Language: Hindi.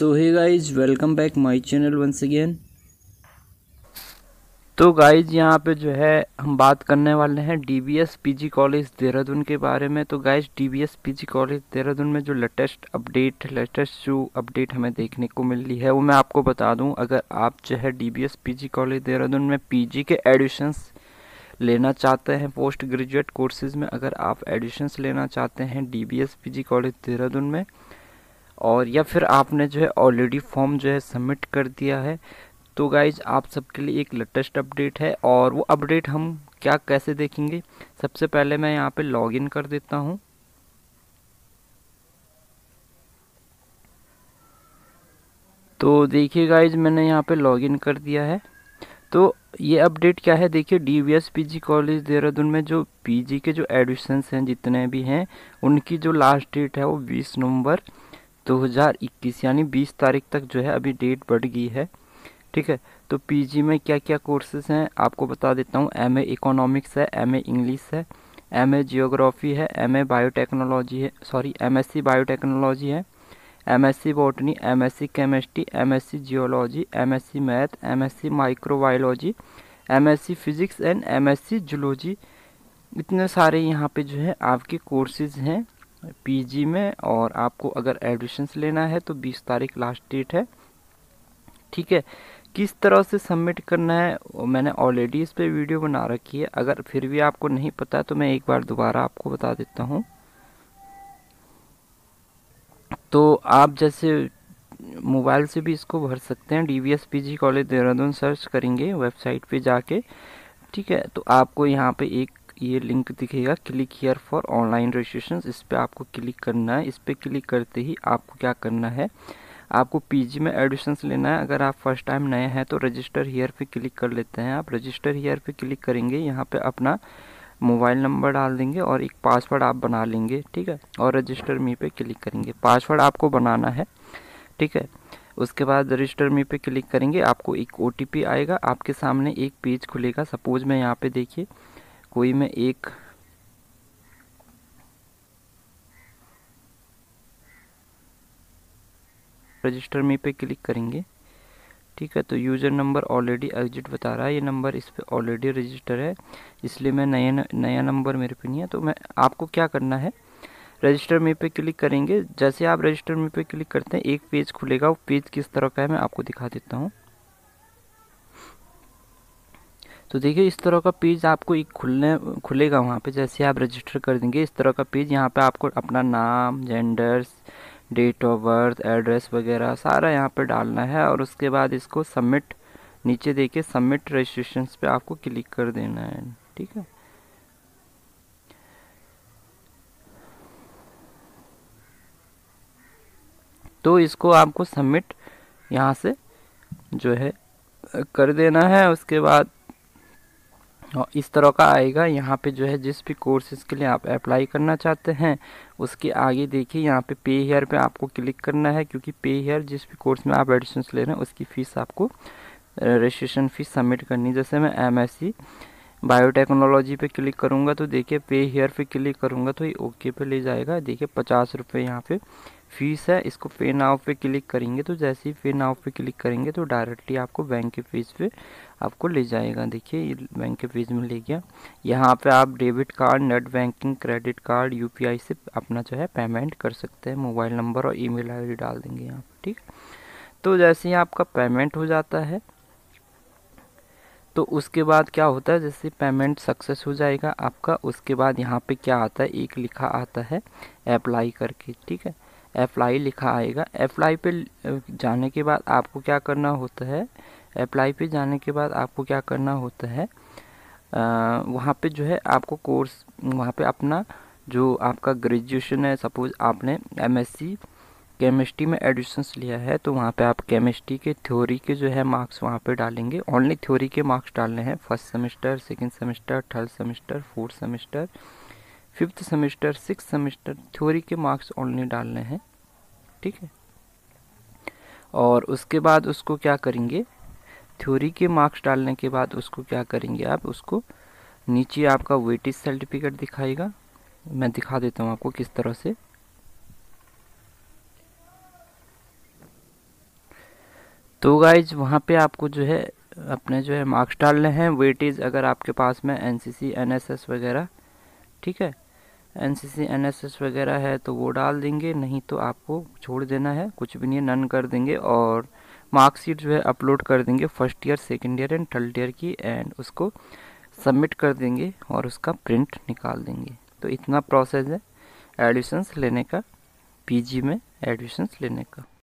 So hey guys welcome back my channel once again तो गाइज़ यहाँ पे जो है, हम बात करने वाले हैं D B S P G college Dehradun के बारे में। तो guys D B S P G college Dehradun में जो लेटेस्ट अपडेट लेटेस्ट जो अपडेट हमें देखने को मिल रही है, वो मैं आपको बता दूँ। अगर आप जो है D B S P G college Dehradun में पी जी के एडमिशन्स लेना चाहते हैं पोस्ट ग्रेजुएट कोर्सेज में अगर आप एडमिशन्स लेना चाहते हैं D B S P G college Dehradun में और या फिर आपने जो है ऑलरेडी फॉर्म जो है सबमिट कर दिया है तो गाइज़ आप सबके लिए एक लेटेस्ट अपडेट है और वो अपडेट हम क्या कैसे देखेंगे? सबसे पहले मैं यहाँ पे लॉगिन कर देता हूँ। तो देखिए गाइज़ मैंने यहाँ पे लॉगिन कर दिया है। तो ये अपडेट क्या है? देखिए D V S P G college Dehradun में जो पी जी के जो एडमिशन्स हैं, जितने भी हैं, उनकी जो लास्ट डेट है वो बीस नवंबर। 2021 यानी 20 तारीख तक जो है अभी डेट बढ़ गई है। ठीक है? तो पीजी में क्या क्या कोर्सेज हैं? आपको बता देता हूँ। एमए इकोनॉमिक्स है एमए इंग्लिश है एमए जियोग्राफी है एमए बायोटेक्नोलॉजी है सॉरी एमएससी बायोटेक्नोलॉजी है MSc botany MSc chemistry MSc geology MSc math MSc microbiology MSc physics and MSc zoology इतने सारे यहाँ पे जो है आपके कोर्सेज हैं। पीजी में और आपको अगर एडमिशन्स लेना है तो 20 तारीख लास्ट डेट है। ठीक है, किस तरह से सबमिट करना है मैंने ऑलरेडी इस पर वीडियो बना रखी है। अगर फिर भी आपको नहीं पता तो मैं एक बार दोबारा आपको बता देता हूँ। तो आप जैसे मोबाइल से भी इसको भर सकते हैं D V S P G college Dehradun search करेंगे वेबसाइट पे जाके। ठीक है तो आपको यहाँ पे एक ये लिंक दिखेगा click here for online registration इस पर आपको क्लिक करना है। इस पर क्लिक करते ही आपको क्या करना है? आपको पीजी में एडमिशन लेना है। अगर आप फ़र्स्ट टाइम नए हैं तो रजिस्टर हियर पे क्लिक कर लेते हैं। आप रजिस्टर हियर पे क्लिक करेंगे। यहाँ पे अपना मोबाइल नंबर डाल देंगे और एक पासवर्ड आप बना लेंगे, ठीक है? और रजिस्टर मी पे क्लिक करेंगे। पासवर्ड आपको बनाना है, ठीक है? उसके बाद रजिस्टर मी पे क्लिक करेंगे। आपको एक ओटीपी आएगा। आपके सामने एक पेज खुलेगा। सपोज़ मैं यहाँ पे देखिए कोई मैं एक रजिस्टर मी पे क्लिक करेंगे। ठीक है तो यूज़र नंबर ऑलरेडी एग्जिट बता रहा है। ये नंबर इस पर ऑलरेडी रजिस्टर है, इसलिए मैं नया नया नंबर मेरे पे नहीं है। तो मैं, आपको क्या करना है? रजिस्टर मी पे क्लिक करेंगे। जैसे आप रजिस्टर मी पे क्लिक करते हैं, एक पेज खुलेगा। वो पेज किस तरह का है, मैं आपको दिखा देता हूँ। तो देखिए, इस तरह का पेज आपको एक खुलने, खुलेगा वहाँ पे। जैसे आप रजिस्टर कर देंगे, इस तरह का पेज यहाँ पे आपको अपना नाम genders date of birth address वगैरह सारा यहाँ पे डालना है और उसके बाद इसको सबमिट नीचे देखिए सबमिट रजिस्ट्रेशन पे आपको क्लिक कर देना है। ठीक है? तो इसको आपको सबमिट यहाँ से जो है, कर देना है। उसके बाद और इस तरह का आएगा। यहाँ पे जो है, जिस भी कोर्सेज के लिए आप अप्लाई करना चाहते हैं, उसके आगे देखिए, यहाँ पे पे हेयर पे आपको क्लिक करना है, क्योंकि पे हेयर जिस भी कोर्स में आप एडमिशन ले रहे हैं, उसकी फ़ीस आपको रजिस्ट्रेशन फ़ीस सबमिट करनी जैसे मैं एम एस सी बायोटेक्नोलॉजी पे क्लिक करूँगा तो देखिए पे हेयर पे क्लिक करूँगा तो ये ओके पे ले जाएगा। देखिए, पचास रुपये यहाँ पे फ़ीस है, इसको पे नाव पे क्लिक करेंगे तो जैसे ही पे नाव पे क्लिक करेंगे तो डायरेक्टली आपको बैंक के फ़ीस पे आपको ले जाएगा। देखिए, ये बैंक के फ़ीस में ले गया। यहाँ पे आप debit card net banking credit card UPI से अपना जो है पेमेंट कर सकते हैं। मोबाइल नंबर और ईमेल आईडी डाल देंगे यहाँ पर ठीक तो जैसे ही आपका पेमेंट हो जाता है तो उसके बाद क्या होता है? जैसे पेमेंट सक्सेस हो जाएगा आपका, उसके बाद यहाँ पे क्या आता है? एक लिखा आता है अप्लाई करके, ठीक है? अप्लाई लिखा आएगा। अप्लाई पे जाने के बाद आपको क्या करना होता है? अप्लाई पे जाने के बाद आपको क्या करना होता है? वहाँ पे जो है आपको कोर्स वहाँ पे अपना जो आपका ग्रेजुएशन है सपोज़ आपने एमएससी केमिस्ट्री में एडमिशन्स लिया है तो वहाँ पे आप केमिस्ट्री के थ्योरी के जो है मार्क्स वहाँ पे डालेंगे। ओनली थ्योरी के मार्क्स डालने हैं first semester second semester third semester fourth semester fifth semester, six semester theory के मार्क्स ओनली डालने हैं, ठीक है? और उसके बाद उसको क्या करेंगे? थ्योरी के मार्क्स डालने के बाद उसको क्या करेंगे आप? उसको नीचे आपका वेटेज सर्टिफिकेट दिखाएगा। मैं दिखा देता हूँ आपको किस तरह से। तो गाइज़ वहाँ पे आपको जो है, अपने जो है मार्क्स डालने हैं। वेटेज अगर आपके पास में N C C N S S वगैरह, ठीक है? N C C N S S वगैरह है तो वो डाल देंगे, नहीं तो आपको छोड़ देना है, कुछ भी नहीं नन कर देंगे और मार्कशीट जो है अपलोड कर देंगे first year second year and third year की एंड उसको सबमिट कर देंगे और उसका प्रिंट निकाल देंगे। तो इतना प्रोसेस है एडमिशन्स लेने का पीजी में एडमिशन्स लेने का।